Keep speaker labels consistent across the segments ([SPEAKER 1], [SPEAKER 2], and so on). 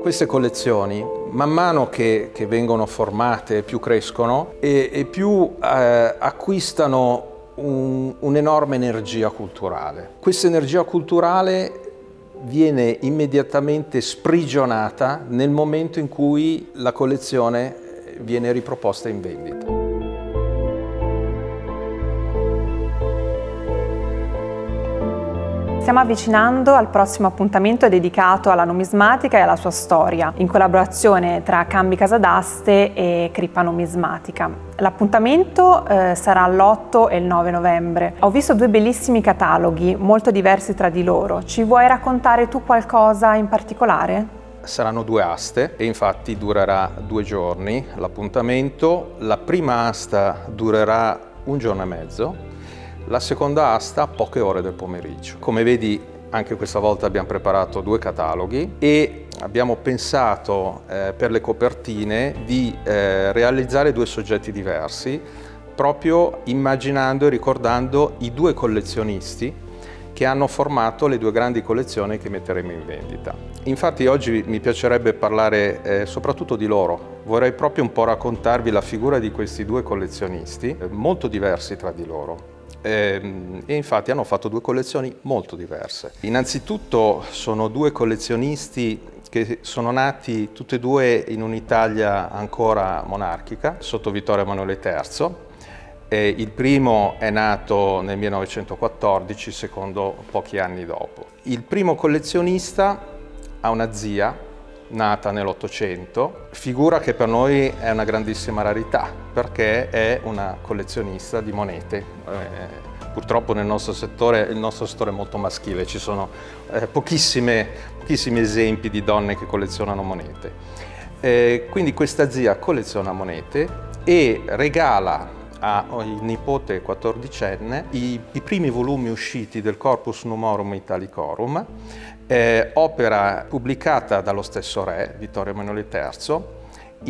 [SPEAKER 1] Queste collezioni, man mano che, che vengono formate, più crescono e, e più eh, acquistano un'enorme un energia culturale. Questa energia culturale viene immediatamente sprigionata nel momento in cui la collezione viene riproposta in vendita.
[SPEAKER 2] Stiamo avvicinando al prossimo appuntamento dedicato alla numismatica e alla sua storia, in collaborazione tra Cambi Casa d'Aste e Crippa Numismatica. L'appuntamento eh, sarà l'8 e il 9 novembre. Ho visto due bellissimi cataloghi, molto diversi tra di loro. Ci vuoi raccontare tu qualcosa in particolare?
[SPEAKER 1] Saranno due aste e infatti durerà due giorni l'appuntamento. La prima asta durerà un giorno e mezzo la seconda asta poche ore del pomeriggio. Come vedi anche questa volta abbiamo preparato due cataloghi e abbiamo pensato eh, per le copertine di eh, realizzare due soggetti diversi proprio immaginando e ricordando i due collezionisti che hanno formato le due grandi collezioni che metteremo in vendita. Infatti oggi mi piacerebbe parlare eh, soprattutto di loro. Vorrei proprio un po' raccontarvi la figura di questi due collezionisti, eh, molto diversi tra di loro. Ehm, e infatti hanno fatto due collezioni molto diverse. Innanzitutto sono due collezionisti che sono nati tutti e due in un'Italia ancora monarchica, sotto Vittorio Emanuele III. E il primo è nato nel 1914, il secondo pochi anni dopo. Il primo collezionista ha una zia nata nell'Ottocento, figura che per noi è una grandissima rarità perché è una collezionista di monete. Eh, purtroppo nel nostro settore, il nostro settore è molto maschile, ci sono eh, pochissimi esempi di donne che collezionano monete. Eh, quindi questa zia colleziona monete e regala al nipote quattordicenne i, i primi volumi usciti del Corpus Numorum Italicorum eh, opera pubblicata dallo stesso re, Vittorio Emanuele III,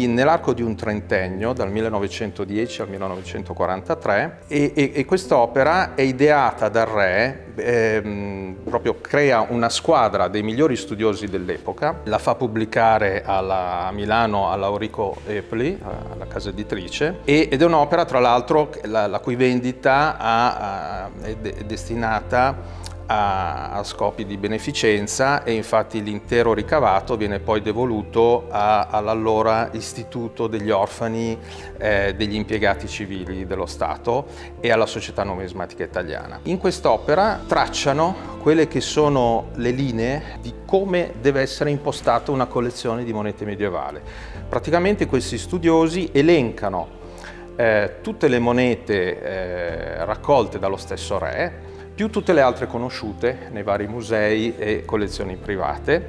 [SPEAKER 1] nell'arco di un trentennio, dal 1910 al 1943, e, e, e quest'opera è ideata dal re, ehm, proprio crea una squadra dei migliori studiosi dell'epoca, la fa pubblicare alla, a Milano alla Aurico Epli, alla casa editrice, ed è un'opera tra l'altro la, la, cui vendita ha, ha, è, de, è destinata a, a, scopi di beneficenza e infatti l'intero ricavato viene poi devoluto all'allora Istituto degli Orfani eh, degli Impiegati Civili dello Stato e alla Società Numismatica Italiana. In quest'opera tracciano quelle che sono le linee di come deve essere impostata una collezione di monete medievali. Praticamente questi studiosi elencano eh, tutte le monete eh, raccolte dallo stesso re, più tutte le altre conosciute nei vari musei e collezioni private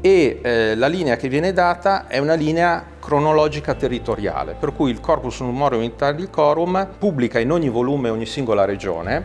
[SPEAKER 1] e eh, la linea che viene data è una linea cronologica territoriale, per cui il Corpus Numorium Italicorum pubblica in ogni volume ogni singola regione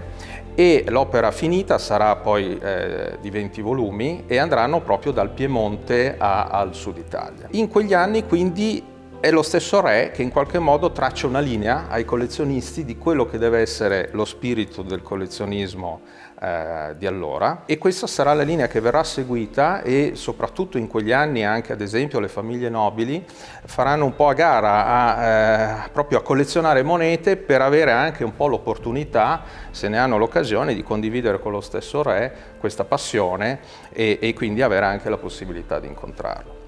[SPEAKER 1] e l'opera finita sarà poi eh, di 20 volumi e andranno proprio dal Piemonte a, al sud Italia. In quegli anni quindi è lo stesso re che in qualche modo traccia una linea ai collezionisti di quello che deve essere lo spirito del collezionismo eh, di allora e questa sarà la linea che verrà seguita e soprattutto in quegli anni anche ad esempio le famiglie nobili faranno un po' a gara a, eh, proprio a collezionare monete per avere anche un po' l'opportunità, se ne hanno l'occasione, di condividere con lo stesso re questa passione e, e quindi avere anche la possibilità di incontrarlo.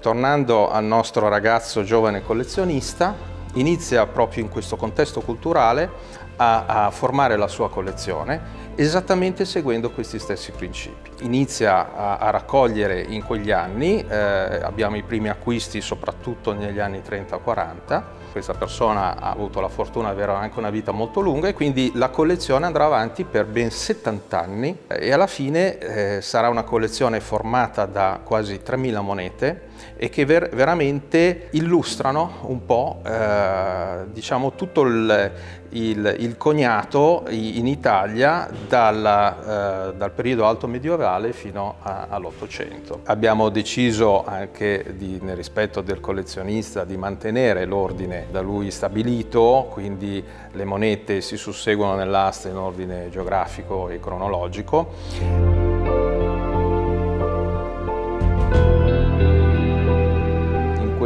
[SPEAKER 1] Tornando al nostro ragazzo giovane collezionista, inizia proprio in questo contesto culturale a, a formare la sua collezione esattamente seguendo questi stessi principi. Inizia a, a raccogliere in quegli anni, eh, abbiamo i primi acquisti soprattutto negli anni 30-40, questa persona ha avuto la fortuna di avere anche una vita molto lunga e quindi la collezione andrà avanti per ben 70 anni e alla fine eh, sarà una collezione formata da quasi 3.000 monete e che ver veramente illustrano un po' eh, diciamo tutto il, il, il, cognato in Italia dalla, eh, dal periodo alto medievale fino all'Ottocento. Abbiamo deciso anche di, nel rispetto del collezionista di mantenere l'ordine da lui stabilito, quindi le monete si susseguono nell'asta in ordine geografico e cronologico.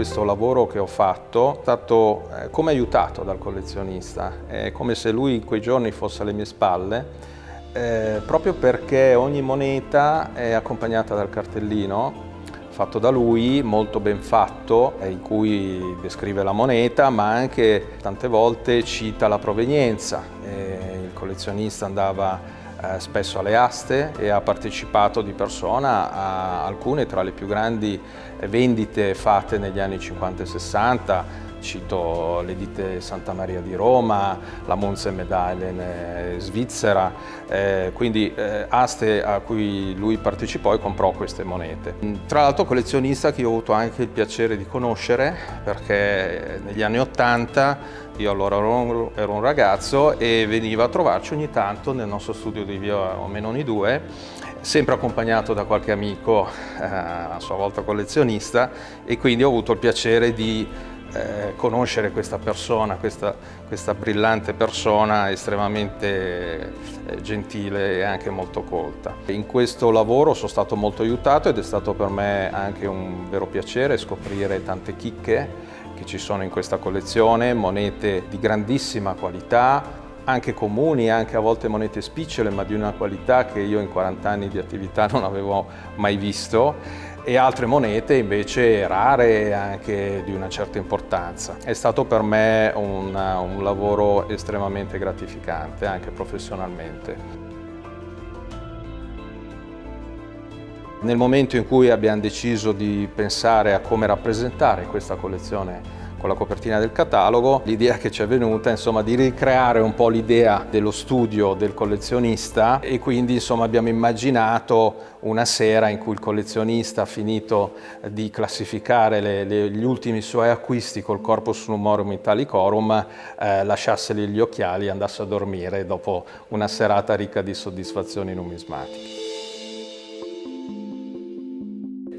[SPEAKER 1] questo lavoro che ho fatto è stato eh, come aiutato dal collezionista, è come se lui in quei giorni fosse alle mie spalle, eh, proprio perché ogni moneta è accompagnata dal cartellino fatto da lui, molto ben fatto, in cui descrive la moneta, ma anche tante volte cita la provenienza. il collezionista andava eh, spesso alle aste e ha partecipato di persona a alcune tra le più grandi vendite fatte negli anni 50 e 60 cito l'Edite Santa Maria di Roma, la Monze Medaillen svizzera, eh, quindi eh, aste a cui lui partecipò e comprò queste monete. Tra l'altro collezionista che io ho avuto anche il piacere di conoscere perché negli anni 80 io allora ero un ragazzo e veniva a trovarci ogni tanto nel nostro studio di via Omenoni 2 sempre accompagnato da qualche amico, eh, a sua volta collezionista, e quindi ho avuto il piacere di eh, conoscere questa persona, questa, questa, brillante persona estremamente eh, gentile e anche molto colta. In questo lavoro sono stato molto aiutato ed è stato per me anche un vero piacere scoprire tante chicche che ci sono in questa collezione, monete di grandissima qualità, anche comuni, anche a volte monete spicciole, ma di una qualità che io in 40 anni di attività non avevo mai visto e altre monete invece rare anche di una certa importanza. È stato per me un, un lavoro estremamente gratificante anche professionalmente. Nel momento in cui abbiamo deciso di pensare a come rappresentare questa collezione con la copertina del catalogo, l'idea che ci è venuta insomma di ricreare un po' l'idea dello studio del collezionista e quindi insomma abbiamo immaginato una sera in cui il collezionista ha finito di classificare le, le, gli ultimi suoi acquisti col Corpus Numorum Italicorum eh, lasciasseli gli occhiali e andasse a dormire dopo una serata ricca di soddisfazioni numismatiche.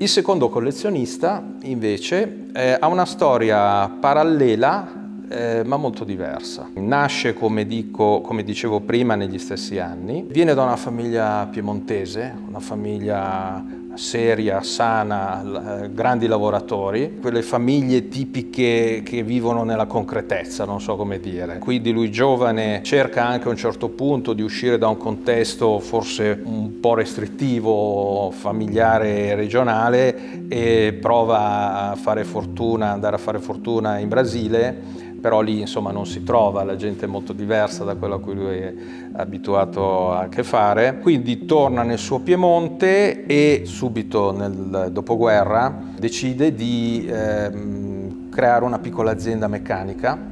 [SPEAKER 1] Il secondo collezionista invece eh, ha una storia parallela eh, ma molto diversa. Nasce, come, dico, come dicevo prima, negli stessi anni. Viene da una famiglia piemontese, una famiglia seria, sana, eh, grandi lavoratori, quelle famiglie tipiche che vivono nella concretezza, non so come dire. Quindi lui giovane cerca anche a un certo punto di uscire da un contesto forse un po' restrittivo, familiare regionale e prova a fare fortuna, andare a fare fortuna in Brasile però lì insomma non si trova, la gente è molto diversa da quello a cui lui è abituato a che fare, quindi torna nel suo Piemonte e subito nel dopoguerra decide di ehm, creare una piccola azienda meccanica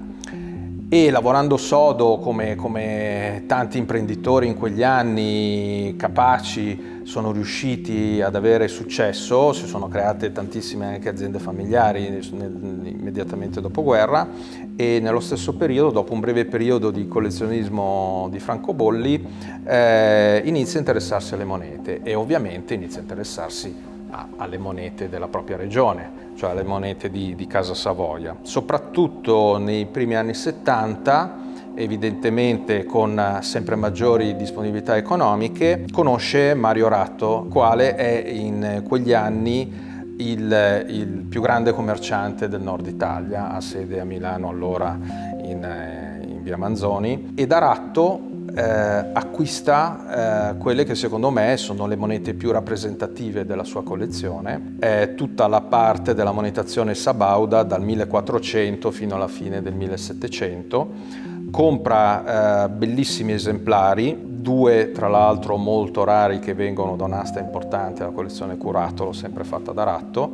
[SPEAKER 1] e lavorando sodo come, come, tanti imprenditori in quegli anni capaci sono riusciti ad avere successo, si sono create tantissime anche aziende familiari immediatamente dopo guerra e nello stesso periodo, dopo un breve periodo di collezionismo di francobolli, eh, inizia a interessarsi alle monete e ovviamente inizia a interessarsi alle monete della propria regione, cioè alle monete di, di Casa Savoia. Soprattutto nei primi anni 70 evidentemente con sempre maggiori disponibilità economiche, conosce Mario Ratto, quale è in quegli anni il, il, più grande commerciante del nord Italia, ha sede a Milano allora in, in via Manzoni, e da Ratto eh, acquista eh, quelle che secondo me sono le monete più rappresentative della sua collezione, è tutta la parte della monetazione sabauda dal 1400 fino alla fine del 1700, compra eh, bellissimi esemplari, due tra l'altro molto rari che vengono da un'asta importante, la collezione Curatolo, sempre fatta da Ratto,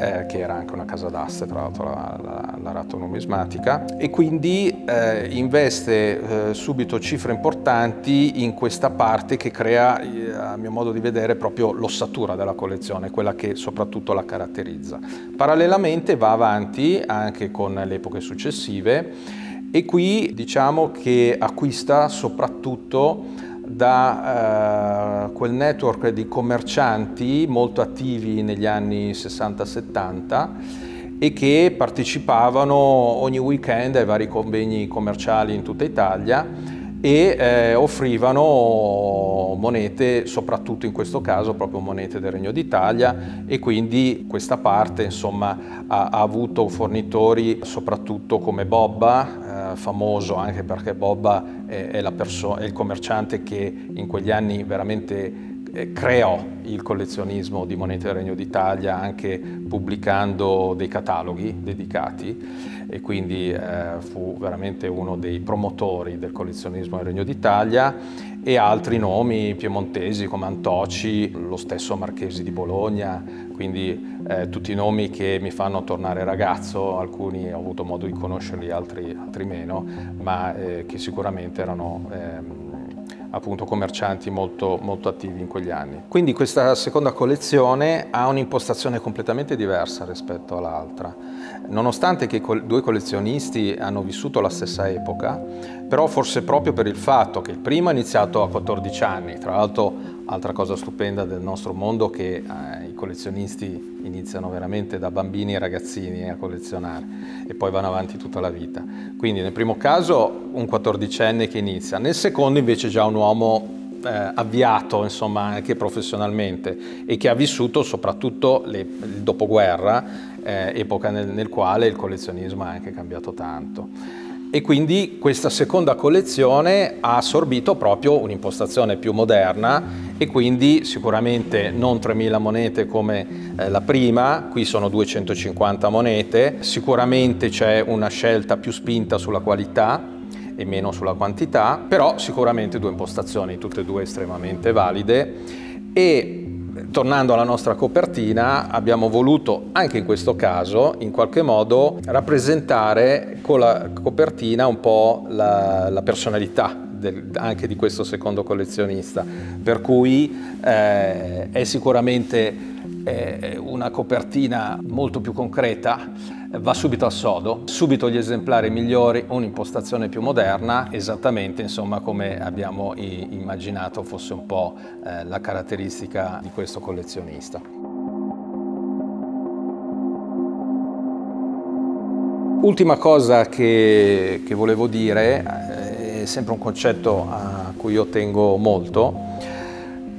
[SPEAKER 1] eh, che era anche una casa d'aste, tra l'altro la, la, la Ratto numismatica, e quindi eh, investe eh, subito cifre importanti in questa parte che crea, eh, a mio modo di vedere, proprio l'ossatura della collezione, quella che soprattutto la caratterizza. Parallelamente va avanti anche con le epoche successive e qui diciamo che acquista soprattutto da eh, quel network di commercianti molto attivi negli anni 60-70 e che partecipavano ogni weekend ai vari convegni commerciali in tutta Italia e eh, offrivano monete, soprattutto in questo caso proprio monete del Regno d'Italia e quindi questa parte insomma ha, ha avuto fornitori soprattutto come Bobba, famoso anche perché Bobba è, è, è il commerciante che in quegli anni veramente eh, creò il collezionismo di monete del Regno d'Italia anche pubblicando dei cataloghi dedicati e quindi eh, fu veramente uno dei promotori del collezionismo del Regno d'Italia e altri nomi piemontesi come Antoci, lo stesso Marchesi di Bologna, quindi eh, tutti nomi che mi fanno tornare ragazzo, alcuni ho avuto modo di conoscerli, altri, altri meno, ma eh, che sicuramente erano ehm, appunto commercianti molto, molto attivi in quegli anni. Quindi questa seconda collezione ha un'impostazione completamente diversa rispetto all'altra. Nonostante che i due collezionisti hanno vissuto la stessa epoca, però forse proprio per il fatto che il primo ha iniziato a 14 anni, tra l'altro altra cosa stupenda del nostro mondo che eh, i collezionisti iniziano veramente da bambini e ragazzini a collezionare e poi vanno avanti tutta la vita. Quindi nel primo caso un 14enne che inizia, nel secondo invece già un uomo eh, avviato insomma anche professionalmente e che ha vissuto soprattutto le, il dopoguerra, eh, epoca nel, nel quale il collezionismo ha anche cambiato tanto e quindi questa seconda collezione ha assorbito proprio un'impostazione più moderna e quindi sicuramente non 3.000 monete come eh, la prima, qui sono 250 monete, sicuramente c'è una scelta più spinta sulla qualità e meno sulla quantità, però sicuramente due impostazioni, tutte e due estremamente valide. E tornando alla nostra copertina, abbiamo voluto anche in questo caso, in qualche modo, rappresentare con la copertina un po' la, la personalità del, anche di questo secondo collezionista, per cui eh, è sicuramente eh, una copertina molto più concreta, va subito al sodo, subito gli esemplari migliori, un'impostazione più moderna, esattamente insomma come abbiamo immaginato fosse un po' eh, la caratteristica di questo collezionista. Ultima cosa che, che volevo dire, eh, sempre un concetto a cui io tengo molto,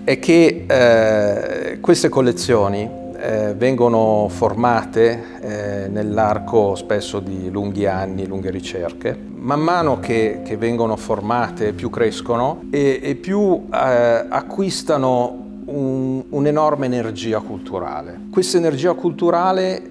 [SPEAKER 1] è che eh, queste collezioni eh, vengono formate eh, nell'arco spesso di lunghi anni, lunghe ricerche. Man mano che, che vengono formate più crescono e, e più eh, acquistano un'enorme un energia culturale. Questa energia culturale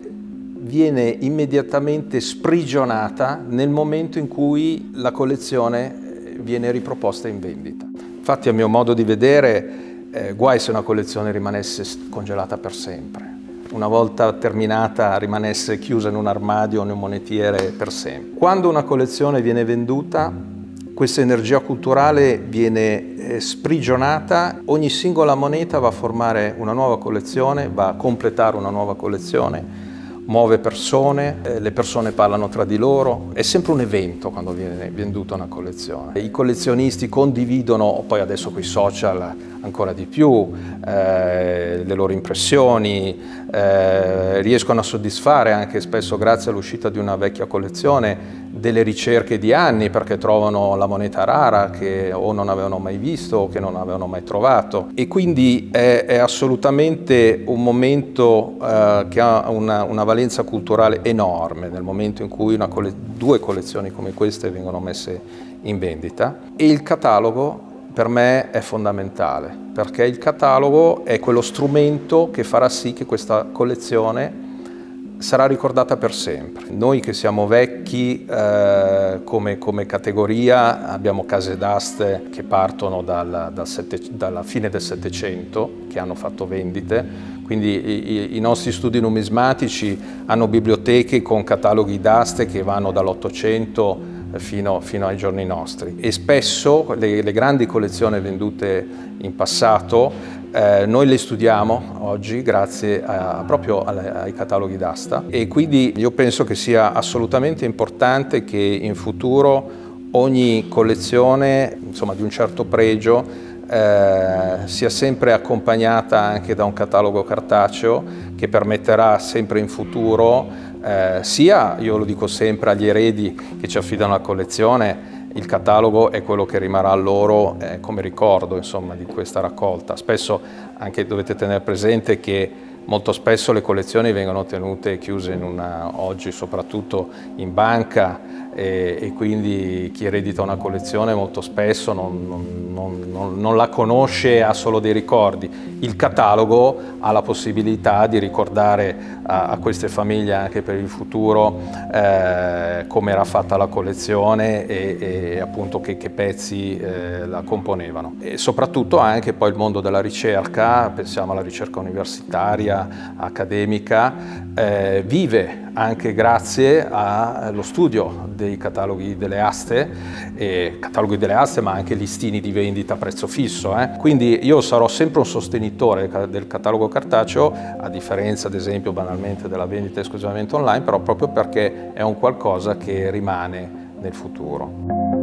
[SPEAKER 1] viene immediatamente sprigionata nel momento in cui la collezione viene riproposta in vendita. Infatti a mio modo di vedere eh, guai se una collezione rimanesse congelata per sempre. Una volta terminata rimanesse chiusa in un armadio o in un monetiere per sempre. Quando una collezione viene venduta, questa energia culturale viene eh, sprigionata, ogni singola moneta va a formare una nuova collezione, va a completare una nuova collezione muove persone, eh, le persone parlano tra di loro, è sempre un evento quando viene venduta una collezione. I collezionisti condividono, poi adesso con i social ancora di più, eh, le loro impressioni, eh, riescono a soddisfare anche spesso grazie all'uscita di una vecchia collezione delle ricerche di anni perché trovano la moneta rara che o non avevano mai visto o che non avevano mai trovato. E quindi è, è assolutamente un momento eh, che ha una, una, valenza culturale enorme nel momento in cui coll due collezioni come queste vengono messe in vendita. E il catalogo per me è fondamentale perché il catalogo è quello strumento che farà sì che questa collezione sarà ricordata per sempre. Noi che siamo vecchi eh, come, come, categoria abbiamo case d'aste che partono dal, dal sette, dalla fine del Settecento, che hanno fatto vendite, quindi i, i nostri studi numismatici hanno biblioteche con cataloghi d'aste che vanno dall'Ottocento fino, fino, ai giorni nostri. E spesso le, le grandi collezioni vendute in passato eh, noi le studiamo oggi grazie a, proprio alle, ai cataloghi d'asta. E quindi io penso che sia assolutamente importante che in futuro ogni collezione insomma, di un certo pregio eh, sia sempre accompagnata anche da un catalogo cartaceo che permetterà sempre in futuro eh, sia, io lo dico sempre, agli eredi che ci affidano la collezione il catalogo è quello che rimarrà loro eh, come ricordo insomma, di questa raccolta. Spesso anche dovete tenere presente che molto spesso le collezioni vengono tenute chiuse in una, oggi soprattutto in banca e, e, quindi chi eredita una collezione molto spesso non, non, non, non, la conosce, ha solo dei ricordi. Il catalogo ha la possibilità di ricordare a, a queste famiglie anche per il futuro eh, come era fatta la collezione e, e appunto che, che pezzi eh, la componevano. E soprattutto anche poi il mondo della ricerca, pensiamo alla ricerca universitaria, accademica, eh, vive anche grazie allo studio dei cataloghi delle aste, cataloghi delle aste ma anche listini di vendita a prezzo fisso. Eh. Quindi io sarò sempre un sostenitore del catalogo cartaceo, a differenza ad esempio banalmente della vendita esclusivamente online, però proprio perché è un qualcosa che rimane nel futuro.